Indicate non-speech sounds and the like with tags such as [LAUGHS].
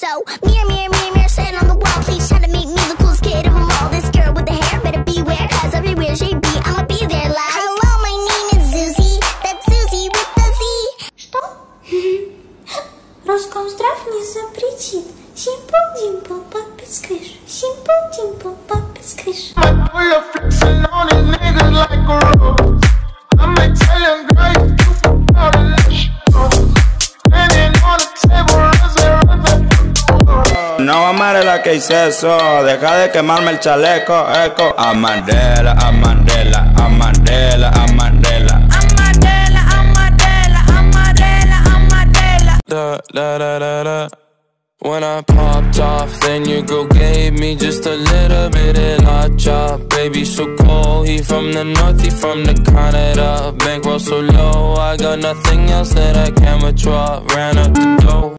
So, mirror, mirror, mirror, mirror, stand on the wall. Please try to make me the coolest kid of them all. This girl with the hair better beware, cause everywhere she be, I'ma be there like. Hello, my name is Susie. That's Susie with the Z. Что? [LAUGHS] Роскомздрав не запретит. Simple Dimple, папе сквиш. Simple Dimple, папе сквиш. No amaré la que hice eso, deja de quemarme el chaleco, eco. A Mandela, a Mandela, a Mandela, a Mandela. Amarela, amarela, amarela, amarela. da da da da da. When I popped off, then your girl gave me just a little bit of la chop. Baby, so cold, he from the north, he from the Canada. Bankroll so low, I got nothing else that I can withdraw. Ran up the every